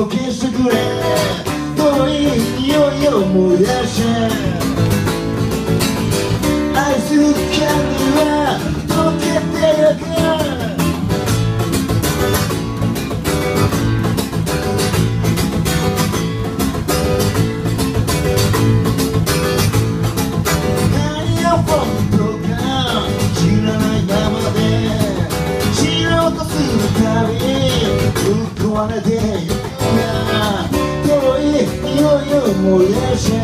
を消してくれ。遠い匂いを思い出して。愛するキャンディは溶けてゆく。われてゆくが遠い匂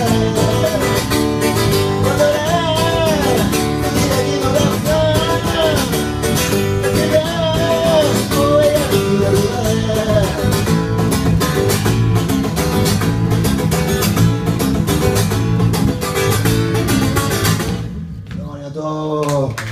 와.